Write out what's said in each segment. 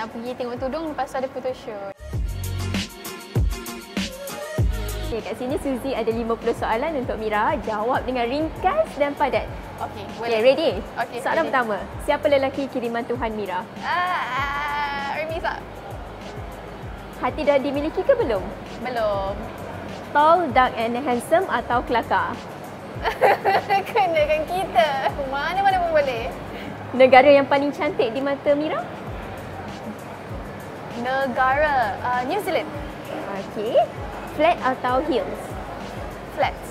nak pergi tengok tudung lepas tu ada photoshoot. Okay, kat sini Suzy ada 50 soalan untuk Mira. Jawab dengan ringkas dan padat. Okey, Okay, boleh. ready? Okey, Soalan ready. pertama. Siapa lelaki kiriman Tuhan Mira? Ah, Remisa. Hati dah dimiliki ke belum? Belum. Tall, dark and handsome atau kelakar? Kenakan kita. Mana-mana pun boleh. Negara yang paling cantik di mata Mira? Negara uh, New Zealand. Okey. Flat atau heels? Flats.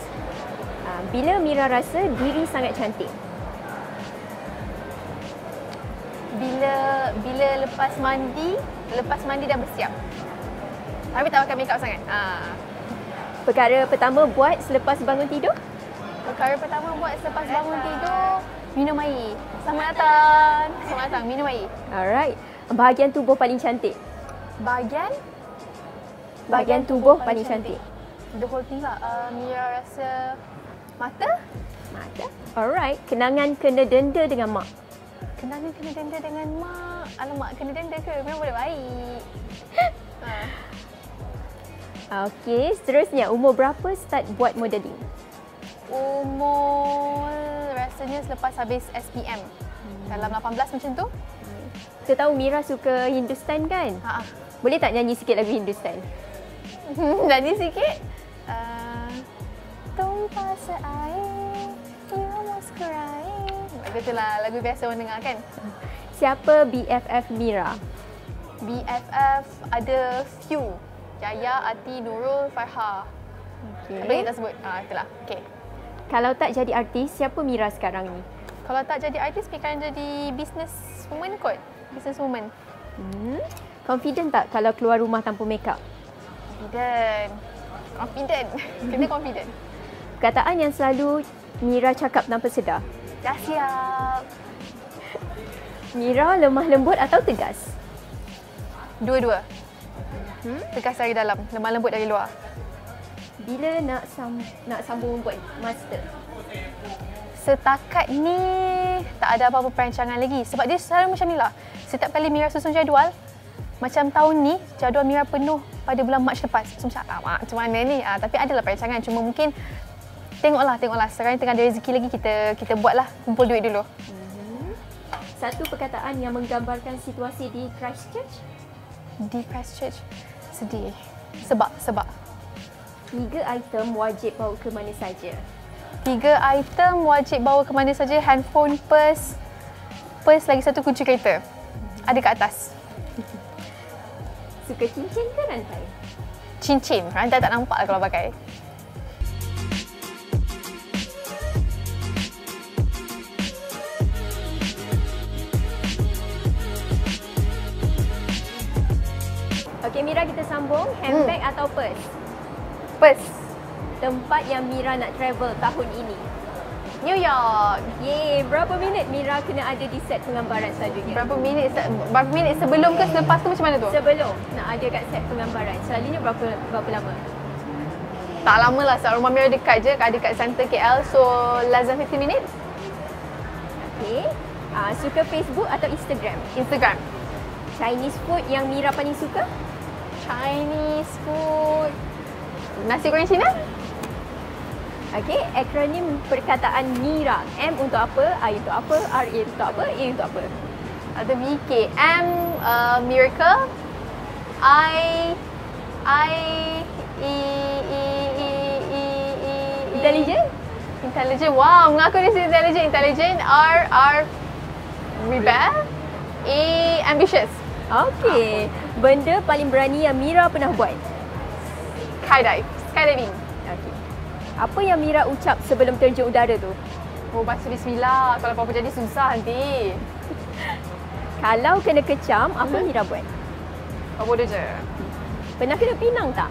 Ah, bila Mira rasa diri sangat cantik? Bila bila lepas mandi, lepas mandi dah bersiap. Tapi tak pakai makeup sangat. Ah. Perkara pertama buat selepas bangun tidur? Perkara pertama buat selepas bangun tidur, minum air. Selamat datang. Selamat datang, minum air. Alright. Bahagian tubuh paling cantik? Bahagian Bahagian tubuh paling cantik. The whole thing lah. Uh, Mira rasa mata. Mata. Alright. Kenangan kena denda dengan mak? Kenangan kena denda dengan mak. Alamak, kena denda ke? Memang boleh baik. ha. Okey. Seterusnya, umur berapa start buat modeling? Umur rasanya selepas habis SPM. Dalam 18 macam tu. Kita tahu Mira suka Hindustan kan? Ha. Boleh tak nyanyi sikit lagu Hindustan? Nyanyi sikit. Uh, Tumpah seair, you almost crying. Lagu tu lah, lagu biasa orang dengar kan. Siapa BFF Mira? BFF ada few. Yaya, Ati, Nurul, Farha. Okay. Apa yang kita sebut? Ah, itulah. Okay. Kalau tak jadi artis, siapa Mira sekarang ni? Kalau tak jadi artis, fikirkan jadi business woman kot. Business woman. Hmm? Confident tak kalau keluar rumah tanpa makeup? Confident. Confident. Kena confident. Perkataan yang selalu Mira cakap tanpa sedar. Dah siap. Mira lemah lembut atau tegas? Dua-dua. Hmm? Tegas dari dalam, lemah lembut dari luar. Bila nak sam nak sambung buat master? Setakat ni tak ada apa-apa perancangan lagi sebab dia selalu macam ni lah. Setiap kali Mira susun jadual, macam tahun ni jadual Mira penuh pada bulan Mac lepas. So macam, ah, macam mana ni? Ah, tapi adalah perancangan cuma mungkin tengoklah, tengoklah. Sekarang tengah ada rezeki lagi kita kita buatlah kumpul duit dulu. Satu perkataan yang menggambarkan situasi di Christchurch. Di Christchurch sedih. Sebab sebab Tiga item wajib bawa ke mana saja. tiga item wajib bawa ke mana saja handphone, purse, purse lagi satu kunci kereta. Ada kat atas. Suka cincin ke rantai? Cincin. Rantai tak nampak lah kalau pakai. Okey Mira kita sambung handbag atau purse. Purse. Tempat yang Mira nak travel tahun ini. New York. Yeay, berapa minit Mira kena ada di set penggambaran selanjutnya? Berapa minit berapa minit sebelum ke selepas tu macam mana tu? Sebelum nak ada kat set penggambaran. Selalunya berapa berapa lama? Tak lama lah sebab rumah Mira dekat je, ada kat center KL so less than 15 minutes. Okey. Uh, suka Facebook atau Instagram? Instagram. Chinese food yang Mira paling suka? Chinese food. Nasi goreng Cina? Okey, akronim perkataan Mira. M untuk apa? I untuk apa? R A untuk apa? A untuk apa? Ada VK. M uh, miracle. I I E E E E E E Intelligent? Intelligent. Wow, mengaku dia intelligent. Intelligent. R R rebel. A ambitious. Okey. Benda paling berani yang Mira pernah buat? Skydive. Skydiving. Okey. Apa yang Mira ucap sebelum terjun udara tu? Oh, baca bismillah. Kalau apa-apa jadi susah nanti. Kalau kena kecam, apa Mira buat? Oh, bodoh je. Pernah kena pinang tak?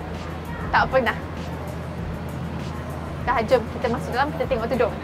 Tak pernah. Dah, jom kita masuk dalam, kita tengok tudung.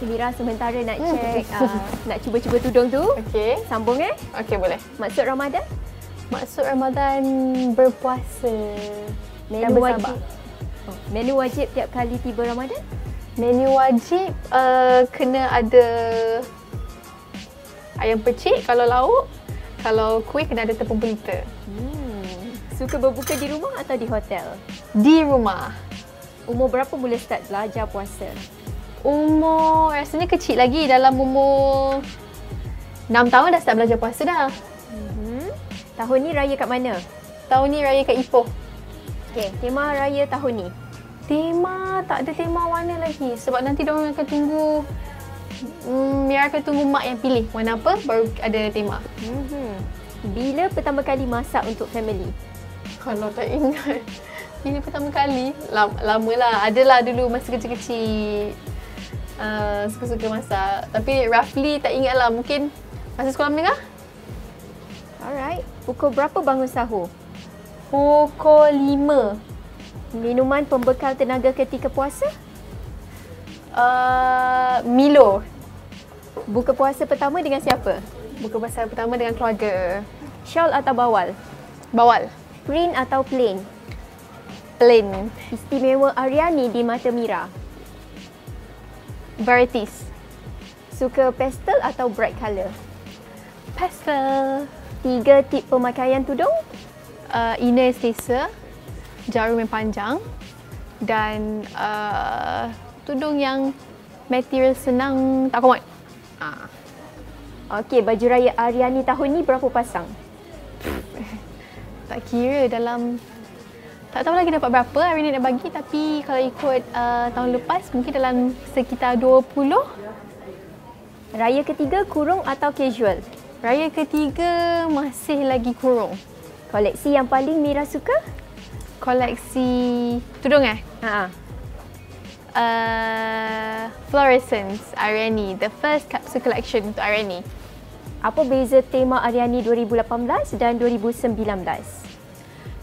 Mira sementara nak check, uh, nak cuba-cuba tudung tu. Okey. Sambung eh. Okey, boleh. Maksud Ramadan? Maksud Ramadan berpuasa. Menu Dan bersabar. wajib. Oh, menu wajib tiap kali tiba Ramadan? Menu wajib uh, kena ada ayam pecik kalau lauk. Kalau kuih kena ada tepung pelita. Hmm. Suka berbuka di rumah atau di hotel? Di rumah. Umur berapa mula start belajar puasa? Umur rasanya kecil lagi dalam umur 6 tahun dah start belajar puasa dah. Hmm. Tahun ni raya kat mana? Tahun ni raya kat Ipoh. Okey, tema raya tahun ni. Tema tak ada tema warna lagi sebab nanti diorang akan tunggu Hmm, Mira akan tunggu mak yang pilih warna apa baru ada tema. Hmm. Bila pertama kali masak untuk family? Kalau tak ingat Ini pertama kali Lama, lama lah Adalah dulu masa kecil-kecil uh, Suka-suka masak Tapi roughly tak ingat lah Mungkin Masa sekolah menengah Alright. Pukul berapa bangun sahur? Pukul 5 Minuman pembekal tenaga ketika puasa? uh, Milo Buka puasa pertama dengan siapa? Buka puasa pertama dengan keluarga Shawl atau bawal? Bawal Print atau plain? Plain Istimewa Aryani di mata Mira? Varieties Suka pastel atau bright colour? Pastel Tiga tip pemakaian tudung? uh, Inner stacer Jarum yang panjang Dan uh, Tudung yang Material senang Tak komot Ah. Okey, baju raya Aryani tahun ni berapa pasang? Tak kira dalam tak tahu lagi dapat berapa hari ni nak bagi tapi kalau ikut uh, tahun lepas mungkin dalam sekitar 20. Raya ketiga kurung atau casual? Raya ketiga masih lagi kurung. Koleksi yang paling Mira suka? Koleksi tudung eh? Ha. Uh, Fluorescence Aryani, the first capsule collection untuk Aryani. Apa beza tema Aryani 2018 dan 2019?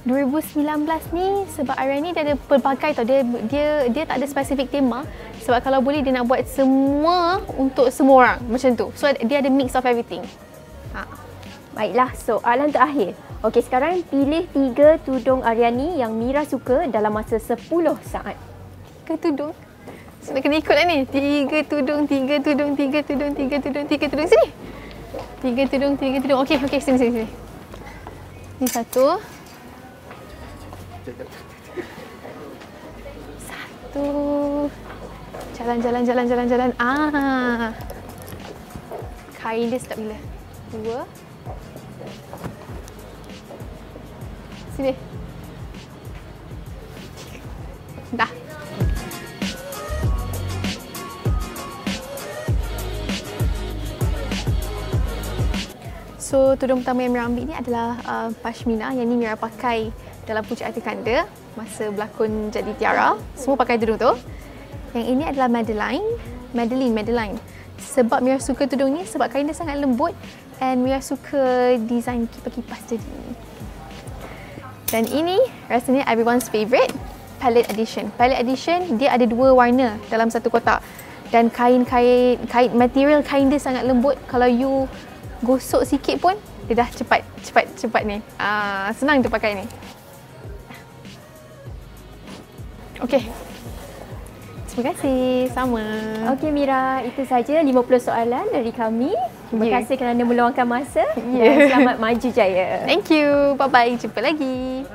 2019 ni sebab Aryani dia ada pelbagai tau. Dia dia dia tak ada spesifik tema sebab kalau boleh dia nak buat semua untuk semua orang macam tu. So dia ada mix of everything. Ha. Baiklah, soalan terakhir. Okey, sekarang pilih tiga tudung Aryani yang Mira suka dalam masa 10 saat. Tiga tudung. So, nak kena ikut lah ni. Tiga tudung, tiga tudung, tiga tudung, tiga tudung, tiga tudung. Sini. Tiga tudung, tiga tudung. Okey, okey. Sini, sini, sini. Ni satu. Satu. Jalan, jalan, jalan, jalan, jalan. Ah. Kain dia sedap gila. Dua. Sini. Dah. So tudung pertama yang Mira ambil ni adalah uh, pashmina yang ni Mira pakai dalam puncak hati kanda masa berlakon jadi Tiara. Semua pakai tudung tu. Yang ini adalah Madeline. Madeline, Madeline. Sebab Mira suka tudung ni sebab kain dia sangat lembut and Mira suka design kipas-kipas jadi ni. Dan ini rasanya everyone's favourite palette edition. Palette edition dia ada dua warna dalam satu kotak. Dan kain-kain kain material kain dia sangat lembut. Kalau you gosok sikit pun dia dah cepat cepat cepat ni. Ah senang tu pakai ni. Okey. Terima kasih. Sama. Okey Mira, itu saja 50 soalan dari kami. Terima Ya. kasih kerana meluangkan masa Ya. dan selamat maju jaya. Thank you. Bye bye. Jumpa lagi.